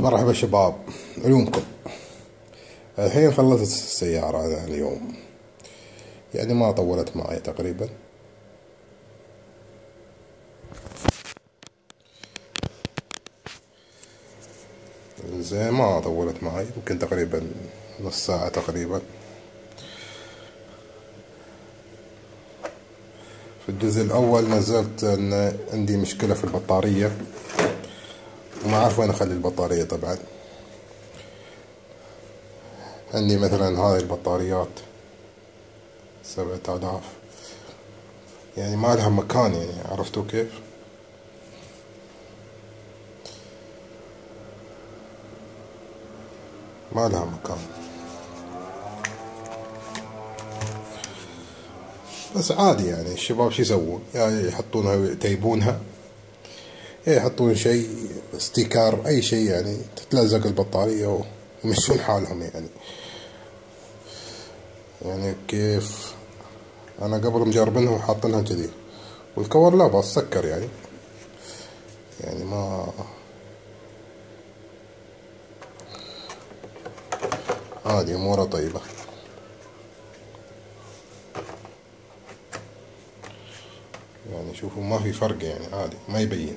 مرحبا شباب عيونكم الحين خلصت السيارة أنا اليوم. يعني ما طولت معي تقريبا. زين ما طولت معي يمكن تقريبا نص ساعة تقريبا. في الجزء الأول نزلت أن عندي مشكلة في البطارية. وما أعرف وين أخلي البطارية طبعا. عندي مثلا هاي البطاريات سبعة آلاف. يعني ما لها مكان يعني عرفتوا كيف؟ ما لها مكان. بس عادي يعني الشباب شو يسوون يعني يحطونها يتيبونها يحطون شيء ستيكر أي شيء يعني تتلزق البطارية ويمشون حالهم يعني. يعني كيف؟ أنا قبل مجربينها وحاطينها كذي. والكور لا بس سكر يعني. يعني ما عادي أموره طيبة. يعني شوفوا ما في فرق يعني عادي ما يبين.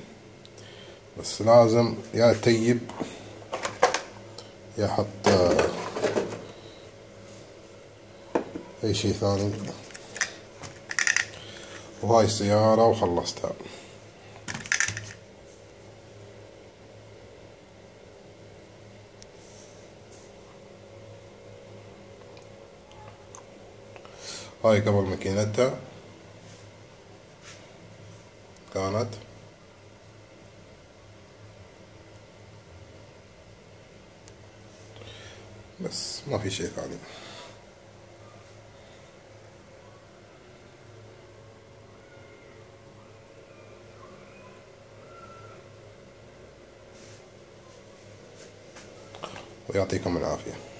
بس لازم يا تيب يا حط أي شي ثاني. وهاي السيارة وخلصتها. هاي قبل ماكينتها كانت بس ما في شيء ثاني. ويعطيكم العافية.